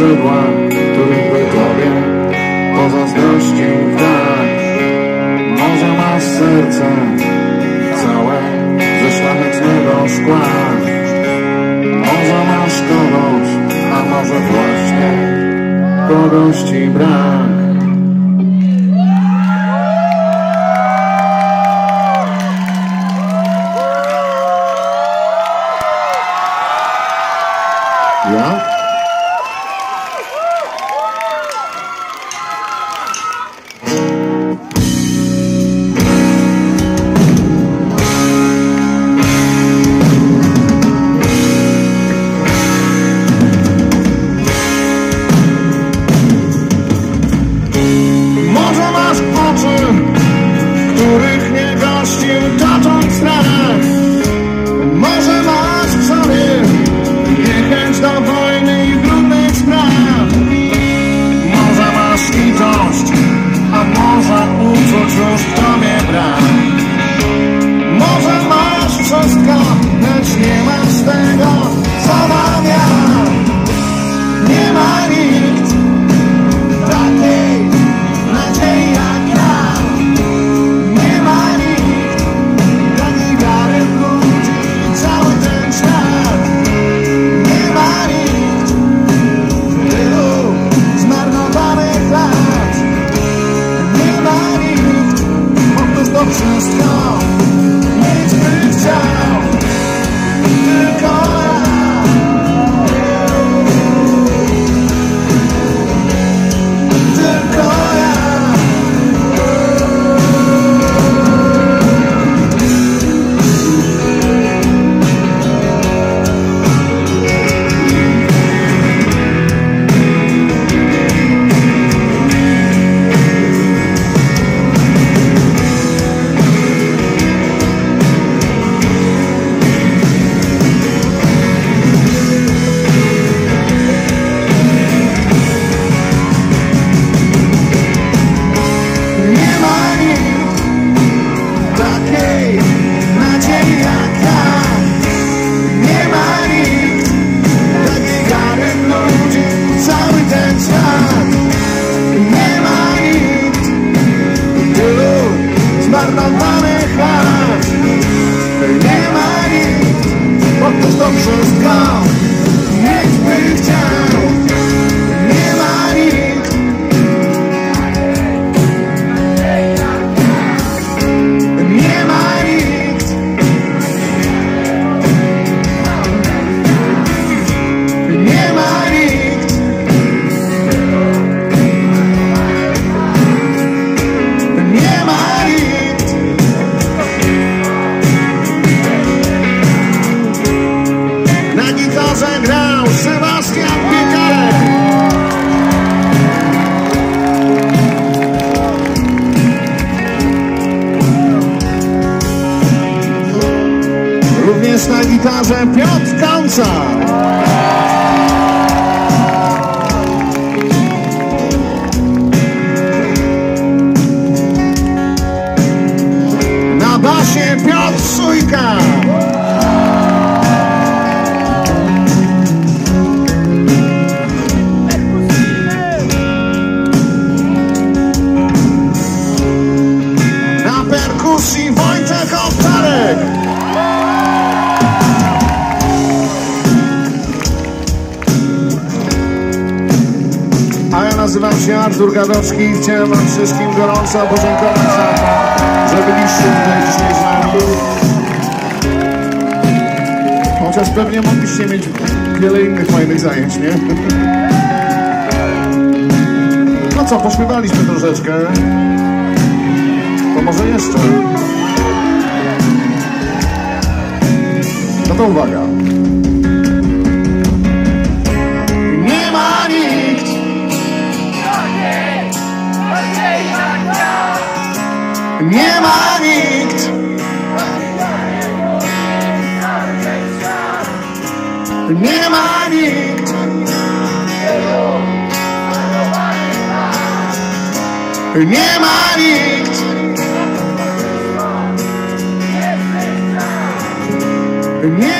skrzydła, których by tobie pozazdrościł tak. Może masz serce całe ze szlachetnego szkła. Może masz kogoś, a może właśnie kogoś ci brak. Litość, a może uczuć już w Nie ma nikt, bo ktoś to wszystko Piotr Kanca. Nazywam się Artur Gadowski i chciałem wam wszystkim gorąco podziękować za to, że byliście tutaj dzisiaj z nami. Chociaż pewnie mogliście mieć wiele innych fajnych zajęć, nie? No co, pośpiewaliśmy troszeczkę. To może jeszcze. No to uwaga. Nie ma nikt. Nie ma nikt. Nie ma nikt. Nie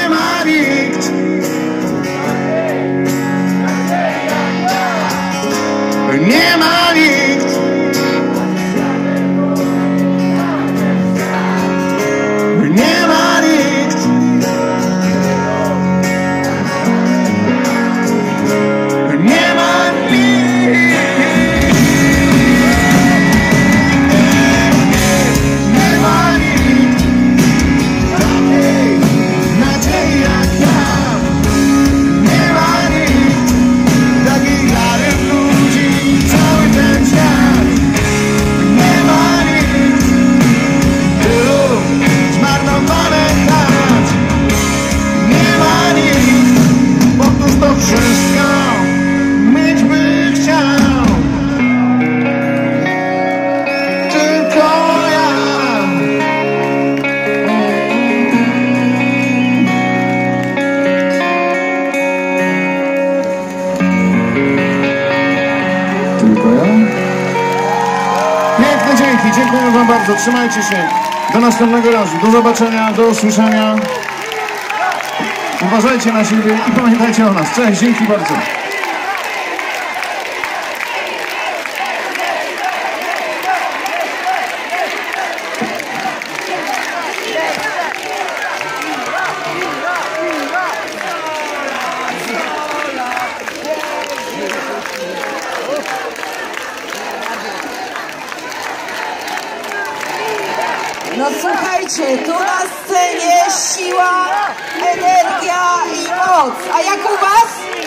Trzymajcie się. Do następnego razu. Do zobaczenia, do usłyszenia. Uważajcie na siebie i pamiętajcie o nas. Cześć, dzięki bardzo. No słuchajcie, tu na scenie siła, energia i moc. A jak u was?